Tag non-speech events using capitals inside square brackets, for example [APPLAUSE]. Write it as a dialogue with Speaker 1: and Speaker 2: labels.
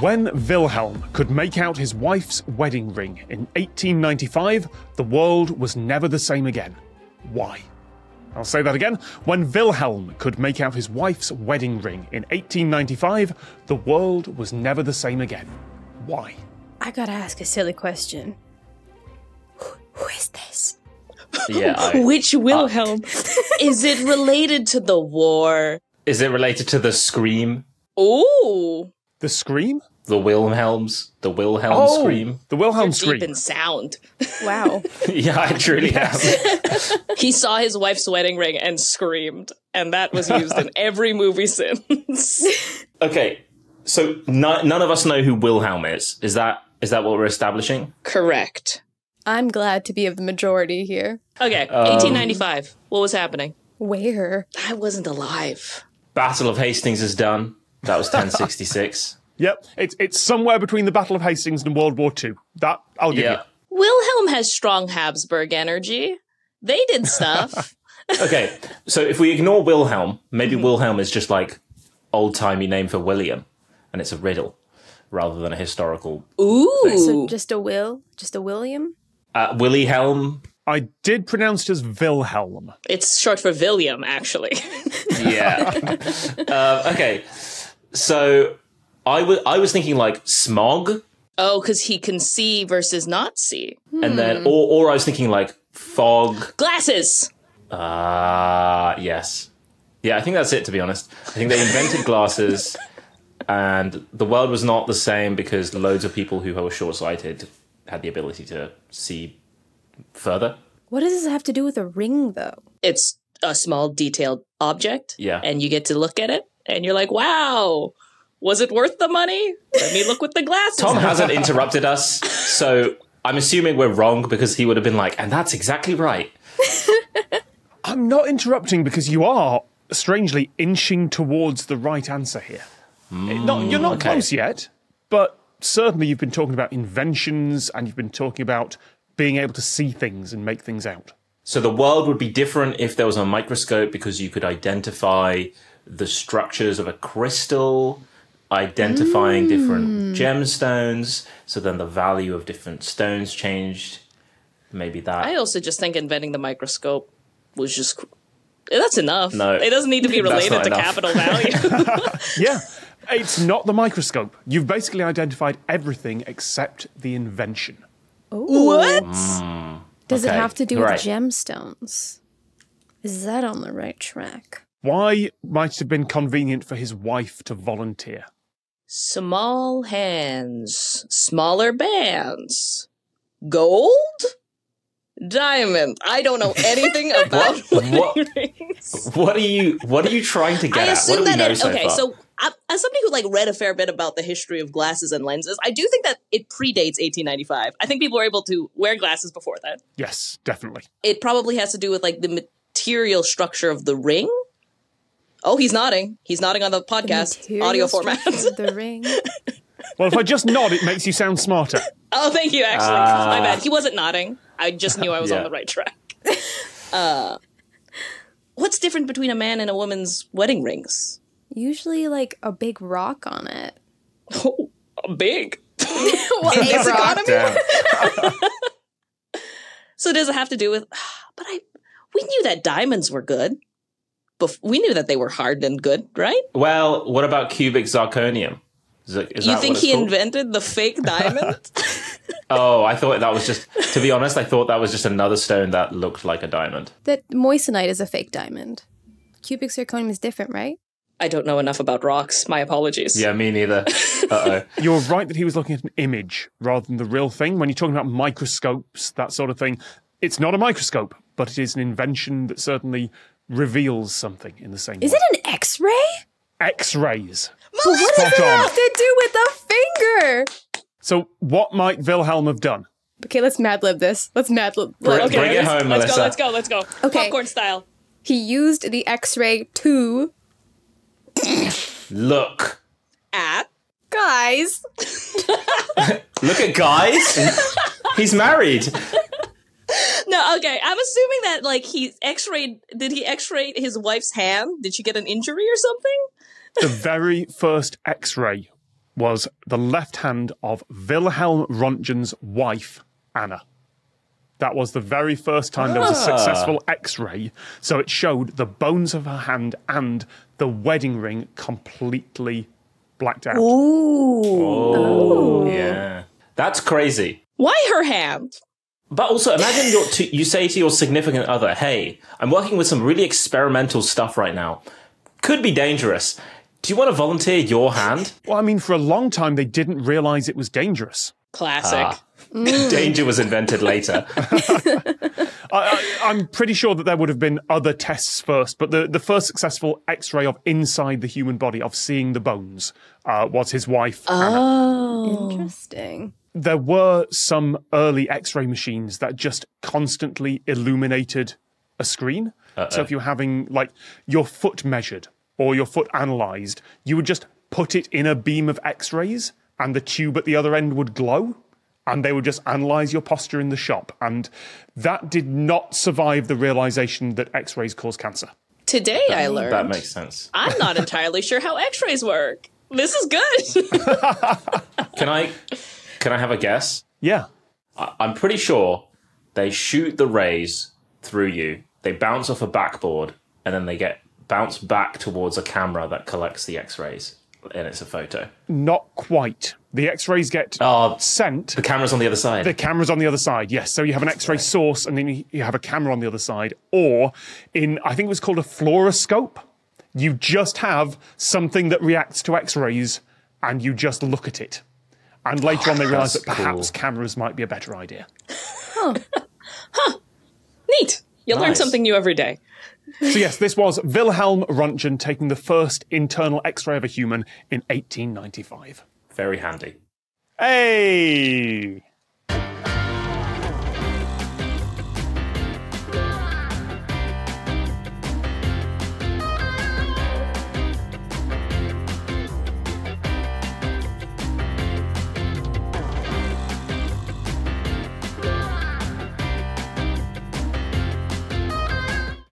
Speaker 1: When Wilhelm could make out his wife's wedding ring in 1895, the world was never the same again. Why? I'll say that again. When Wilhelm could make out his wife's wedding ring in 1895, the world was never the same again. Why?
Speaker 2: I gotta ask a silly question. Who, who is this?
Speaker 3: Yeah. [LAUGHS] I-
Speaker 4: Which Wilhelm? [LAUGHS] is it related to the war?
Speaker 3: is it related to the Scream?
Speaker 4: Ooh,
Speaker 1: The Scream?
Speaker 3: The Wilhelms? The Wilhelm
Speaker 1: Oh,
Speaker 3: Scream?
Speaker 1: the Wilhelm
Speaker 4: deep
Speaker 1: Scream.
Speaker 4: Deep in sound. [LAUGHS]
Speaker 2: Wow. [LAUGHS]
Speaker 3: Yeah, I truly am. [LAUGHS]
Speaker 4: He saw his wife's wedding ring and screamed, and that was used in every movie since.
Speaker 3: Okay, so no, none of us know who Wilhelm is. Is that is that what we're establishing?
Speaker 4: Correct.
Speaker 2: I'm glad to be of the majority here.
Speaker 4: Okay, um, 1895. What was happening?
Speaker 2: Where?
Speaker 4: I wasn't alive.
Speaker 3: Battle of Hastings is done. That was 1066. [LAUGHS]
Speaker 1: Yep, it's it's somewhere between the Battle of Hastings and World War II. That I'll give
Speaker 3: yeah.
Speaker 4: Wilhelm has strong Habsburg energy. They did stuff. [LAUGHS] [LAUGHS]
Speaker 3: Okay, so if we ignore Wilhelm, maybe Wilhelm is just like old timey name for William, and it's a riddle rather than a historical.
Speaker 4: Ooh.
Speaker 2: So just a Will? Just a William?
Speaker 3: Uh, Willy Helm.
Speaker 1: I did pronounce it as Wilhelm.
Speaker 4: it's short for William, actually.
Speaker 3: Yeah. uh, okay, so I wa- I was thinking like smog,
Speaker 4: oh, because he can see versus not see.
Speaker 3: and then or or I was thinking like fog.
Speaker 4: Glasses.
Speaker 3: Ah, yes. Yeah, I think that's it, to be honest. I think they invented [LAUGHS] glasses, and the world was not the same because loads of people who were short sighted had the ability to see further.
Speaker 2: What does this have to do with a ring, though?
Speaker 4: It's a small detailed object.
Speaker 3: Yeah.
Speaker 4: And you get to look at it, and you're like, wow, was it worth the money? Let me look with the glasses.
Speaker 3: Tom [LAUGHS] hasn't interrupted us, so I'm assuming we're wrong because he would have been like, and that's exactly right. [LAUGHS]
Speaker 1: I'm not interrupting because you are strangely inching towards the right answer here. It- not, you're not mm,
Speaker 3: okay.
Speaker 1: close yet, but certainly you've been talking about inventions and you've been talking about being able to see things and make things out.
Speaker 3: So the world would be different if there was a microscope because you could identify the structures of a crystal, identifying different mm. gemstones. So then the value of different stones changed. Maybe that.
Speaker 4: I also just think inventing the microscope was just. cr- That's enough.
Speaker 3: No.
Speaker 4: It doesn't need to be related to
Speaker 3: enough.
Speaker 4: capital value. [LAUGHS] [LAUGHS]
Speaker 1: Yeah, it's not the microscope. You've basically identified everything except the invention.
Speaker 4: what? Mm.
Speaker 2: Does it have to do with
Speaker 3: right.
Speaker 2: gemstones? Is that on the right track?
Speaker 1: Why might it have been convenient for his wife to volunteer?
Speaker 4: Small hands, smaller bands. Gold? Diamond. I don't know anything [LAUGHS] about
Speaker 3: What-
Speaker 4: wedding rings.
Speaker 3: What are you? What are you trying to get
Speaker 4: I
Speaker 3: at? What
Speaker 4: assume
Speaker 3: do we
Speaker 4: that
Speaker 3: know
Speaker 4: it,
Speaker 3: so
Speaker 4: okay,
Speaker 3: far?
Speaker 4: so I, as somebody who like read a fair bit about the history of glasses and lenses, I do think that it predates 1895. I think people were able to wear glasses before that.
Speaker 1: Yes, definitely.
Speaker 4: It probably has to do with like the material structure of the ring. Oh, he's nodding. He's nodding on the podcast
Speaker 2: Material
Speaker 4: audio
Speaker 2: structure
Speaker 4: format.
Speaker 2: the [LAUGHS] ring.
Speaker 1: Well, if I just nod, it makes you sound smarter.
Speaker 4: oh, thank you. Actually, my bad. He wasn't nodding. I just knew I was
Speaker 3: Yeah.
Speaker 4: on the right track. [LAUGHS] Uh, what's different between a man and a woman's wedding rings?
Speaker 2: Usually, like a big rock on it. [LAUGHS]
Speaker 4: Oh, big.
Speaker 2: Well,
Speaker 4: In
Speaker 2: a
Speaker 4: this
Speaker 2: rock.
Speaker 4: economy? So does it have to do with? [SIGHS] But I, we knew that diamonds were good. Bef- we knew that they were hard and good, right?
Speaker 3: well, what about cubic zirconium? Is, it, is
Speaker 4: you
Speaker 3: that
Speaker 4: think he
Speaker 3: called?
Speaker 4: invented the fake diamond? [LAUGHS] [LAUGHS]
Speaker 3: Oh, I thought that was just. To be honest, I thought that was just another stone that looked like a diamond.
Speaker 2: That moissanite is a fake diamond. Cubic zirconium is different, right?
Speaker 4: I don't know enough about rocks. My apologies.
Speaker 3: Yeah, me neither. [LAUGHS] Uh oh.
Speaker 1: You're right that he was looking at an image rather than the real thing. When you're talking about microscopes, that sort of thing, it's not a microscope, but it is an invention that certainly reveals something in the same
Speaker 2: Is
Speaker 1: way.
Speaker 2: it an X-ray?
Speaker 1: X-rays.
Speaker 2: But what does
Speaker 1: Spot
Speaker 2: it have to do with the finger?
Speaker 1: So, what might Wilhelm have done?
Speaker 2: Okay, let's madlib this. Let's Mad Lib.
Speaker 3: Bring-
Speaker 2: okay.
Speaker 3: bring it
Speaker 4: let's,
Speaker 3: home,
Speaker 4: let's
Speaker 3: Melissa.
Speaker 4: go. Let's go. Let's go.
Speaker 2: Okay.
Speaker 4: Popcorn style.
Speaker 2: He used the X-ray to
Speaker 3: Look.
Speaker 4: At
Speaker 2: guys. [LAUGHS]
Speaker 3: Look at guys. [LAUGHS] He's married. [LAUGHS]
Speaker 4: no, okay. I'm assuming that like he X-rayed. Did he X-ray his wife's hand? Did she get an injury or something?
Speaker 1: The very first X-ray was the left hand of Wilhelm Röntgen's wife, Anna. That was the very first time there was a ah. successful x ray. So it showed the bones of her hand and the wedding ring completely blacked out.
Speaker 3: Oh, oh, yeah. That's crazy.
Speaker 4: Why her hand?
Speaker 3: But also, imagine to, you say to your significant other, "Hey, I'm working with some really experimental stuff right now. Could be dangerous. Do you want to volunteer your hand?"
Speaker 1: Well, I mean, for a long time, they didn't realize it was dangerous.
Speaker 4: Classic.
Speaker 3: Ah. Danger was invented later. [LAUGHS]
Speaker 1: I, I, I'm pretty sure that there would have been other tests first, but the, the first successful x ray of inside the human body, of seeing the bones, uh, was his wife, Anna.
Speaker 4: Oh.
Speaker 2: Interesting.
Speaker 1: There were some early x ray machines that just constantly illuminated a screen. So if you're having, like, your foot measured or your foot analyzed, you would just put it in a beam of x rays and the tube at the other end would glow. And they would just analyze your posture in the shop. And that did not survive the realization that x rays cause cancer.
Speaker 4: Today I learned.
Speaker 3: that makes sense.
Speaker 4: I'm not [LAUGHS] entirely sure how X-rays work. This is good. [LAUGHS]
Speaker 3: Can I can I have a guess?
Speaker 1: Yeah.
Speaker 3: I- I'm pretty sure they shoot the rays through you. They bounce off a backboard, and then they get bounced back towards a camera that collects the X-rays, and it's a photo.
Speaker 1: Not quite. The x rays get
Speaker 3: Oh,
Speaker 1: sent.
Speaker 3: the camera's on the other side.
Speaker 1: The camera's on the other side, yes. So you have an X-ray source, and then you- you have a camera on the other side. Or in, I think it was called a fluoroscope. You just have something that reacts to X-rays, and you just look at it. And later on, they oh, realise that perhaps
Speaker 3: cool.
Speaker 1: cameras might be a better idea. huh. huh.
Speaker 4: Neat. You learn something new every day.
Speaker 1: So yes, this was Wilhelm Röntgen taking the first internal X-ray of a human in 1895.
Speaker 3: Very handy.
Speaker 1: Hey.